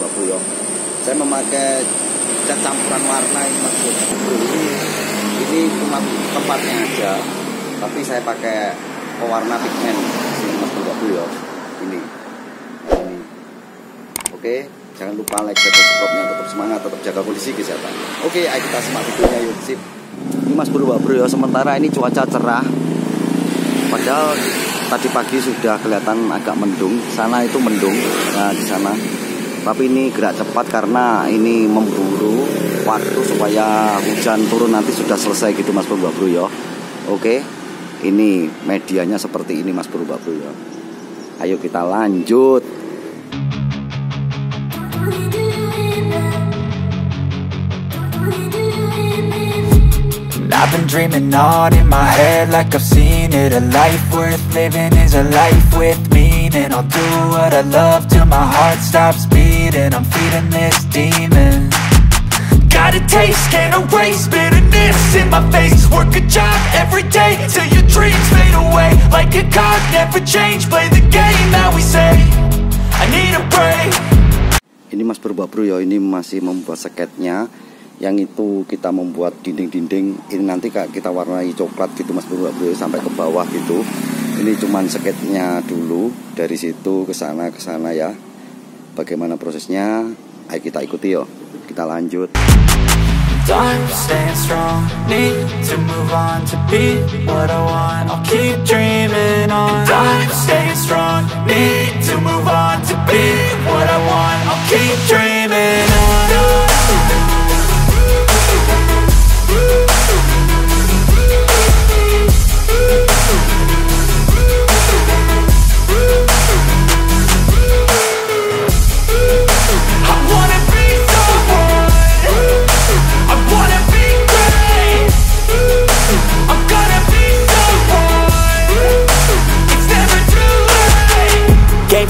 ya. Saya memakai cat campuran warna ini Mas Bro Bro. Ini, ini cuma tempatnya aja. Tapi saya pakai pewarna pigmen sini Mas. Ini. Ini. Oke, jangan lupa like, share, subscribe-nya. Tetap semangat, tetap jaga kondisi kesehatan. Oke, ayo kita simak videonya yuk. Sip. Ini Mas ya. Sementara ini cuaca cerah. Padahal tadi pagi sudah kelihatan agak mendung. Sana itu mendung. Nah, di sana. Tapi ini gerak cepat karena ini memburu waktu supaya hujan turun nanti sudah selesai gitu Mas Bro Bro ya. Oke. Ini medianya seperti ini Mas Bro Bro ya. Ayo kita lanjut. I've been dreaming on in my head like I've seen it A life worth living is a life with meaning I'll do what I love till my heart stops beating. I'm feeding this demon. Got a taste, can't erase bitterness in my face. Work a job every day till your dreams fade away. Like a card, never change, play the game that we say. I need a break. Ini Mas Bro ya, ini masih membuat sketnya yang itu kita membuat dinding-dinding. Ini nanti kita warnai coklat gitu mas bro bro sampai ke bawah gitu. Ini cuman sketnya dulu dari situ ke sana ke sana ya. Bagaimana prosesnya? Ayo kita ikuti yo kita lanjut. Time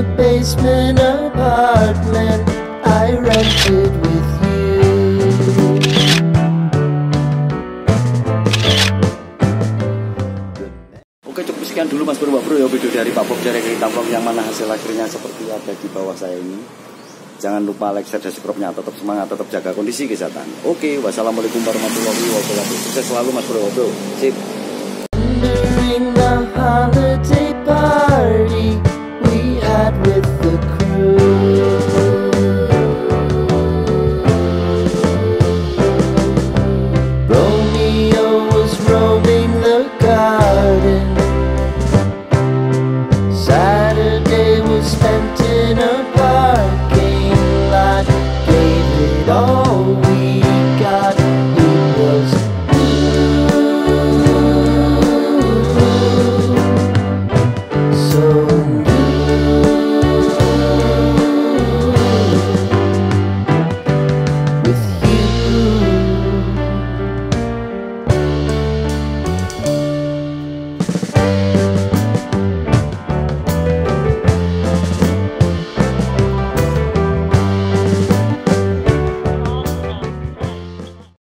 An apartment I rented with you. Oke cukup sekian dulu Mas Bro Bro ya video dari Pak Bob dari Vlog yang mana hasil akhirnya seperti ada di bawah saya ini. Jangan lupa like, share, dan subscribe-nya. Tetap semangat, tetap jaga kondisi kesehatan. Oke, wassalamualaikum warahmatullahi wabarakatuh. Sukses selalu Mas Bro Bro. Sip. Holiday party. ride with the crew. Romeo was roaming the garden.